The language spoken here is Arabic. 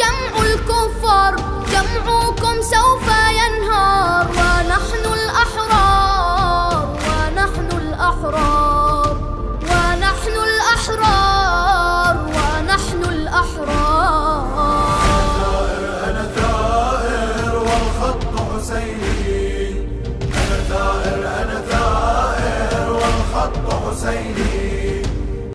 جمع الكفار جمعكم سوف ينهار. ونحن الأحرار ونحن الأحرار ونحن الأحرار ونحن الأحرار. أنا ثائر والخط حسيني أنا ثائر أنا ثائر والخط حسيني.